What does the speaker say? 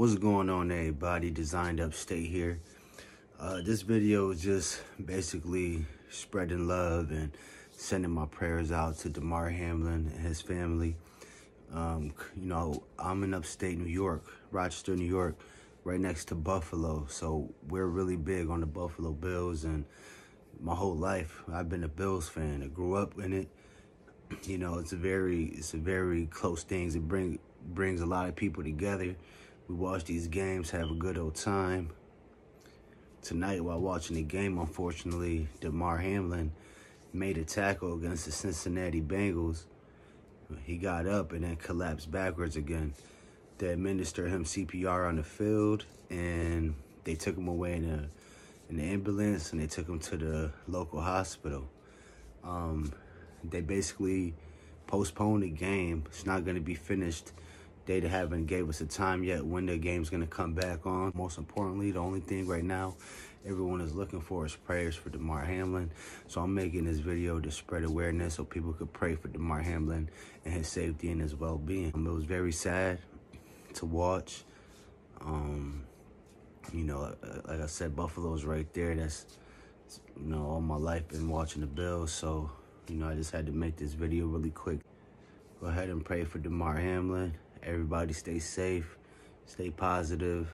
What's going on everybody? Designed Upstate here. Uh, this video is just basically spreading love and sending my prayers out to Damar Hamlin and his family. Um, you know, I'm in upstate New York, Rochester, New York, right next to Buffalo. So we're really big on the Buffalo Bills and my whole life I've been a Bills fan. I grew up in it. You know, it's a very it's a very close thing. It bring brings a lot of people together. We watch these games, have a good old time. Tonight, while watching the game, unfortunately, Damar Hamlin made a tackle against the Cincinnati Bengals. He got up and then collapsed backwards again. They administered him CPR on the field, and they took him away in a the ambulance, and they took him to the local hospital. Um, they basically postponed the game. It's not going to be finished they haven't gave us a time yet when the game's going to come back on. Most importantly, the only thing right now everyone is looking for is prayers for Damar Hamlin. So I'm making this video to spread awareness so people could pray for Damar Hamlin and his safety and his well-being. Um, it was very sad to watch. Um, you know, like I said, Buffalo's right there. That's, you know, all my life been watching the Bills. So, you know, I just had to make this video really quick. Go ahead and pray for Damar Hamlin. Everybody stay safe, stay positive.